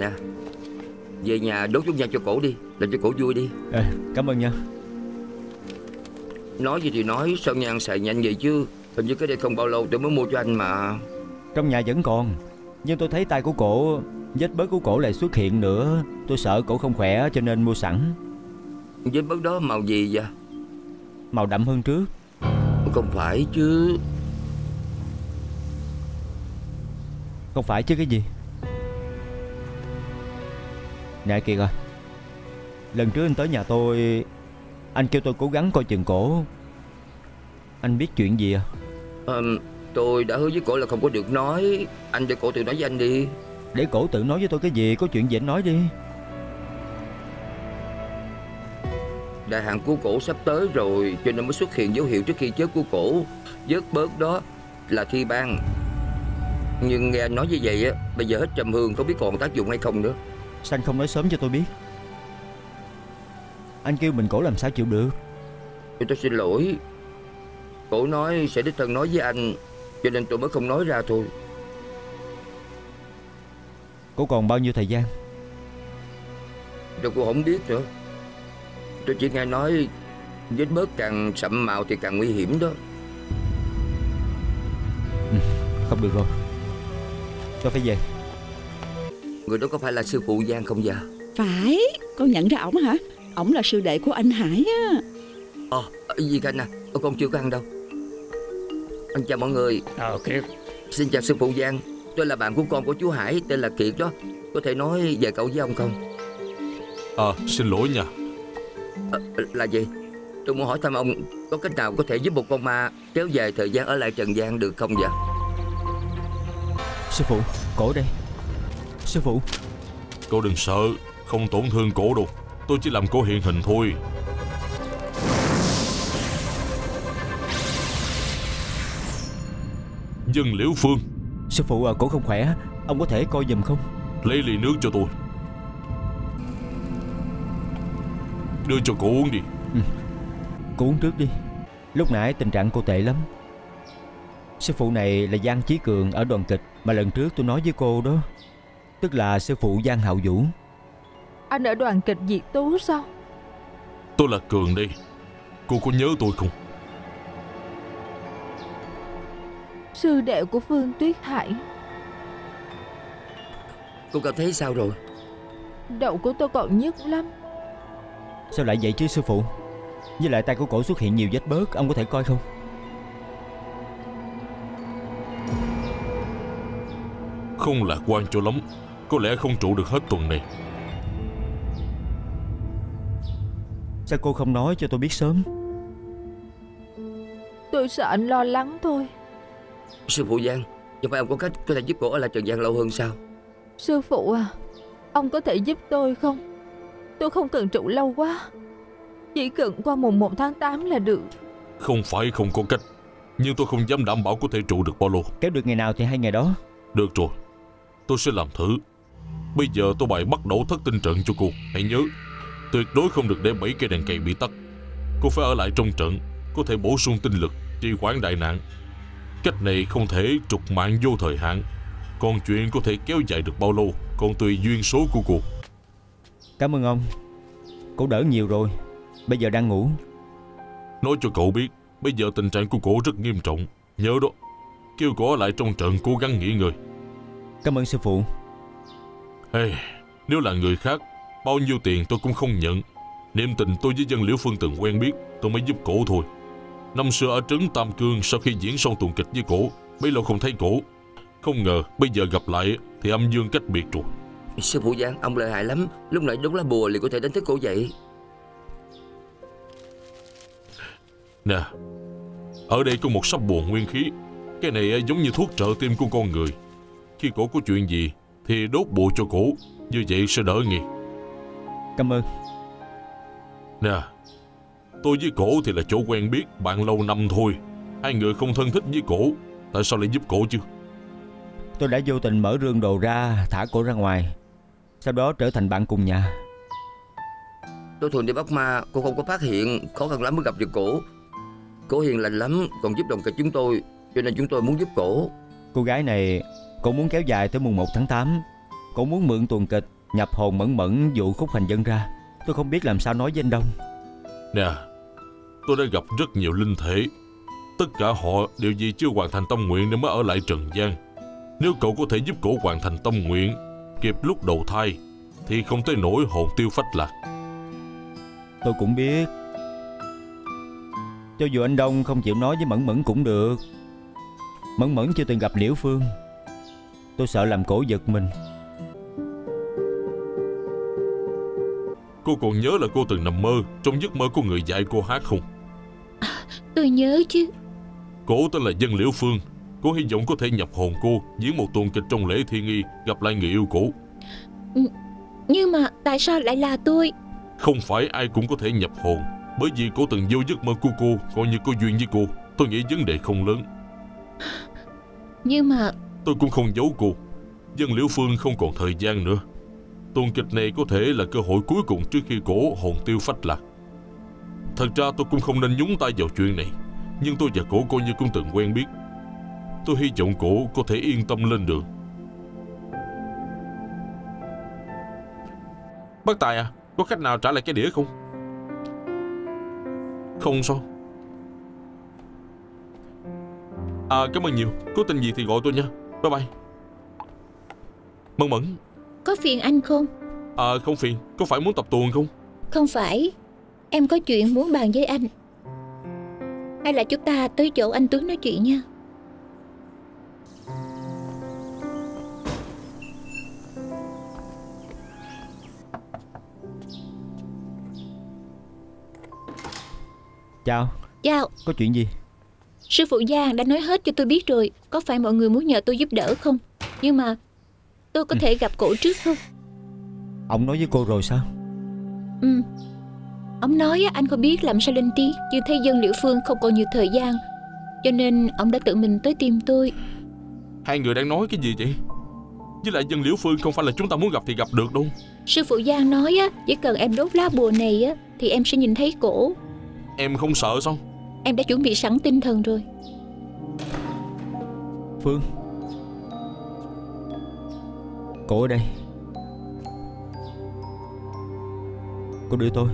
Nè. Về nhà đốt chút nhang cho cổ đi Làm cho cổ vui đi. À, Cảm ơn nha. Nói gì thì nói Sao nhang xài nhanh vậy chứ? Hình như cái đây không bao lâu tôi mới mua cho anh mà. Trong nhà vẫn còn Nhưng tôi thấy tay của cổ Vết bớt của cổ lại xuất hiện nữa. Tôi sợ cổ không khỏe cho nên mua sẵn. Vết bớt đó màu gì vậy? Màu đậm hơn trước. Không phải chứ. Không phải chứ cái gì Nè kìa coi. Lần trước anh tới nhà tôi Anh kêu tôi cố gắng coi chừng cổ. Anh biết chuyện gì à? À, Tôi đã hứa với cổ là không có được nói. Anh để cổ tự nói với anh đi. Để cổ tự nói với tôi cái gì? Có chuyện gì anh nói đi. Đại hạn của cổ sắp tới rồi Cho nên mới xuất hiện dấu hiệu trước khi chết của cổ. Vớt bớt đó là thi ban. Nhưng nghe anh nói như vậy á Bây giờ hết trầm hương không biết còn tác dụng hay không nữa Sao anh không nói sớm cho tôi biết. Anh kêu mình cổ làm sao chịu được? Tôi xin lỗi. Cổ nói sẽ đích thân nói với anh Cho nên tôi mới không nói ra thôi. Cổ còn bao nhiêu thời gian? Tôi cũng không biết nữa. Tôi chỉ nghe nói Vết bớt càng sậm màu thì càng nguy hiểm đó. Ừ, Không được rồi. Tôi phải về Người đó có phải là sư phụ Giang không vậy? Phải Con nhận ra ổng hả? Ổng là sư đệ của anh Hải á. Ồ à, gì canh à Con chưa có ăn đâu. Anh chào mọi người. Ờ Kiệt. Xin chào sư phụ Giang. Tôi là bạn của con của chú Hải Tên là Kiệt đó. Có thể nói về cậu với ông không? Ờ à, xin lỗi nha. À, Là gì? Tôi muốn hỏi thăm ông Có cách nào có thể giúp một con ma Kéo dài thời gian ở lại Trần gian được không vậy? Sư phụ Cổ đây Sư phụ. Cô đừng sợ Không tổn thương cổ đâu Tôi chỉ làm cổ hiện hình thôi. Dân Liễu Phương. Sư phụ à, cổ không khỏe Ông có thể coi giùm không? Lấy ly nước cho tôi. Đưa cho cổ uống đi. Ừ. Cô uống trước đi. Lúc nãy tình trạng cô tệ lắm. Sư phụ này là Giang Chí Cường ở đoàn kịch Mà lần trước tôi nói với cô đó Tức là sư phụ Giang Hạo Vũ. Anh ở đoàn kịch Diệt Tú sao? Tôi là Cường đây. Cô có nhớ tôi không? Sư đệ của Phương Tuyết Hải. Cô cảm thấy sao rồi? Đầu của tôi còn nhức lắm. Sao lại vậy chứ sư phụ? Với lại tay của cổ xuất hiện nhiều vết bớt Ông có thể coi không? Không lạc quan cho lắm Có lẽ không trụ được hết tuần này. Sao cô không nói cho tôi biết sớm? Tôi sợ anh lo lắng thôi. Sư phụ Giang Chẳng phải ông có cách có thể giúp cổ ở lại Trần gian lâu hơn sao? Sư phụ à Ông có thể giúp tôi không? Tôi không cần trụ lâu quá. Chỉ cần qua mùng 1 tháng 8 là được. Không phải không có cách. Nhưng tôi không dám đảm bảo có thể trụ được bao lâu Kéo được ngày nào thì hay ngày đó. Được rồi. Tôi sẽ làm thử Bây giờ tôi bày bắt đầu thất tinh trận cho cô. Hãy nhớ Tuyệt đối không được để bảy cây đèn cày bị tắt. Cô phải ở lại trong trận Có thể bổ sung tinh lực Trì hoãn đại nạn. Cách này không thể trục mạng vô thời hạn. Còn chuyện có thể kéo dài được bao lâu Còn tùy duyên số của cô. Cảm ơn ông. Cổ đỡ nhiều rồi. Bây giờ đang ngủ. Nói cho cậu biết Bây giờ tình trạng của cổ rất nghiêm trọng. Nhớ đó. Kêu cổ lại trong trận cố gắng nghỉ ngơi. Cảm ơn sư phụ hey, Nếu là người khác Bao nhiêu tiền tôi cũng không nhận. Niệm tình tôi với dân Liễu Phương từng quen biết Tôi mới giúp cổ thôi. Năm xưa ở trấn Tam Cương Sau khi diễn xong tuần kịch với cổ Bấy lâu không thấy cổ. Không ngờ bây giờ gặp lại Thì âm dương cách biệt rồi. Sư phụ Giang ông lợi hại lắm. Lúc nãy đúng lá bùa liền có thể đánh thức cổ dậy Nè Ở đây có một sắp bùa nguyên khí. Cái này giống như thuốc trợ tim của con người. Khi cổ có chuyện gì Thì đốt bùa cho cổ. Như vậy sẽ đỡ nghe Cảm ơn. Nè Tôi với cổ thì là chỗ quen biết Bạn lâu năm thôi. Hai người không thân thích với cổ. Tại sao lại giúp cổ chứ? Tôi đã vô tình mở rương đồ ra Thả cổ ra ngoài. Sau đó trở thành bạn cùng nhà. Tôi thường đi bắt ma Cô không có phát hiện Khó khăn lắm mới gặp được cổ. Cổ hiền lành lắm Còn giúp đồng kịch chúng tôi Cho nên chúng tôi muốn giúp cổ. Cô gái này Cô muốn kéo dài tới mùng 1 tháng 8 Cổ muốn mượn tuần kịch Nhập hồn mẫn mẫn dụ khúc hành dân ra. Tôi không biết làm sao nói với anh Đông. Nè Tôi đã gặp rất nhiều linh thể. Tất cả họ đều vì chưa hoàn thành tâm nguyện Nên mới ở lại trần gian. Nếu cậu có thể giúp cổ hoàn thành tâm nguyện Kịp lúc đầu thai Thì không tới nỗi hồn tiêu phách lạc. Tôi cũng biết. Cho dù anh Đông không chịu nói với Mẫn Mẫn cũng được. Mẫn Mẫn chưa từng gặp Liễu Phương Tôi sợ làm cổ giật mình. Cô còn nhớ là cô từng nằm mơ Trong giấc mơ của người dạy cô hát không? Tôi nhớ chứ. Cô tên là Dân Liễu Phương. Cô hy vọng có thể nhập hồn cô Diễn một tuần kịch trong lễ thiên nghi Gặp lại người yêu cũ. Nhưng mà tại sao lại là tôi? Không phải ai cũng có thể nhập hồn Bởi vì cô từng vô giấc mơ của cô Coi như có duyên với cô. Tôi nghĩ vấn đề không lớn. Nhưng mà Tôi cũng không giấu cô. Dân Liễu Phương không còn thời gian nữa. Tuần kịch này có thể là cơ hội cuối cùng Trước khi cổ hồn tiêu phách lạc. Thật ra tôi cũng không nên nhúng tay vào chuyện này. Nhưng tôi và cổ coi như cũng từng quen biết. Tôi hy vọng cổ có thể yên tâm lên đường Bác Tài à Có cách nào trả lại cái đĩa không? Không sao. À cảm ơn nhiều. Có tin gì thì gọi tôi nha. Bye bye. Mẫn mẫn có phiền anh không? À không phiền. Có phải muốn tập tuồng không? Không phải. Em có chuyện muốn bàn với anh. Hay là chúng ta tới chỗ anh Tuấn nói chuyện nha. Chào. Chào. Có chuyện gì Sư phụ Giang đã nói hết cho tôi biết rồi Có phải mọi người muốn nhờ tôi giúp đỡ không? Nhưng mà Tôi có thể gặp cổ trước không? Ông nói với cô rồi sao? Ừ. Ông nói anh không biết làm sao lên tiếng Nhưng thấy dân liệu phương không còn nhiều thời gian Cho nên ông đã tự mình tới tìm tôi. Hai người đang nói cái gì vậy? Với lại dân liễu phương không phải là chúng ta muốn gặp thì gặp được đâu. Sư phụ Giang nói á Chỉ cần em đốt lá bùa này á Thì em sẽ nhìn thấy cổ. Em không sợ sao Em đã chuẩn bị sẵn tinh thần rồi. Phương. Cô ở đây. Cô đưa tôi.